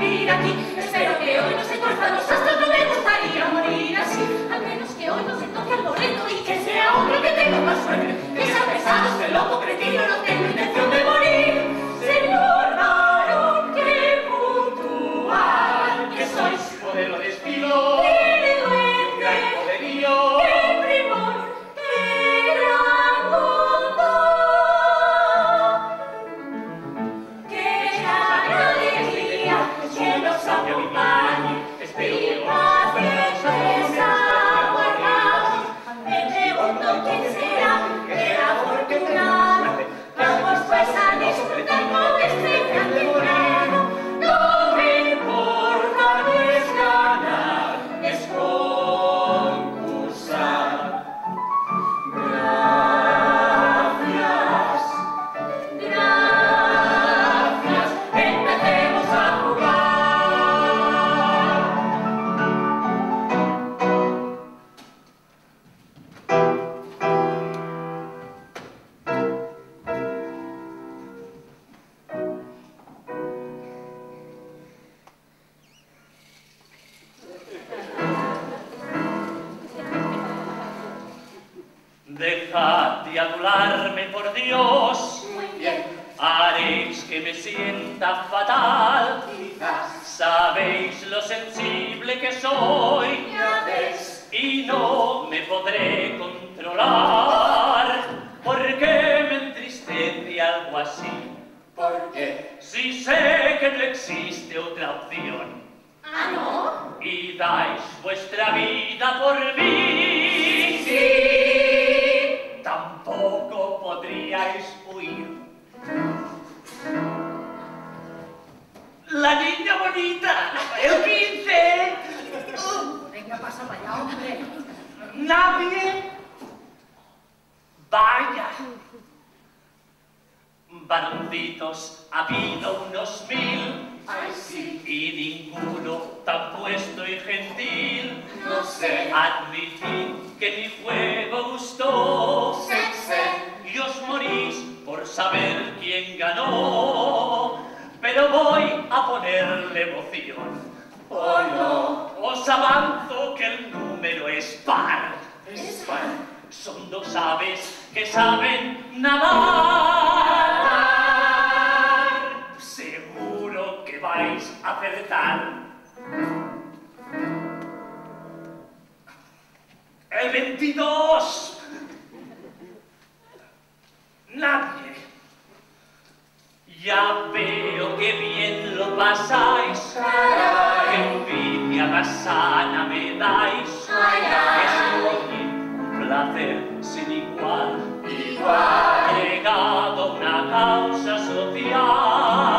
Espero que hoy no se tuerzan los astros, no me gustaría morir así. Al menos que hoy no se toque el boleto y que sea otro que tenga más suerte. Sea pesado, loco, cretino, no tengo intención de morir. Señor varón, qué puntual que sois. Modelo de Não será. Dejad de adularme, por Dios, Muy bien, haréis que me sienta fatal. quizás Sabéis lo sensible que soy ya ves. y no me podré controlar. ¿Por qué me entristece algo así? ¿Por qué? Si sé que no existe otra opción ¿Ah, no? y dais vuestra vida por mí, Varoncitos, ha habido unos mil Ay, sí, y ninguno tan puesto y gentil. no sé. Admitid que mi juego gustó Sé, sé. y os morís por saber quién ganó. Pero voy a ponerle emoción. Oh, no. Os avanzo que el número es par. Es par. Son dos aves que saben nadar. Vais a acertar. El 22. Nadie. Ya veo que bien lo pasáis. Que envidia más sana me dais. Estoy un placer sin igual. Igual. Llegado a una causa social.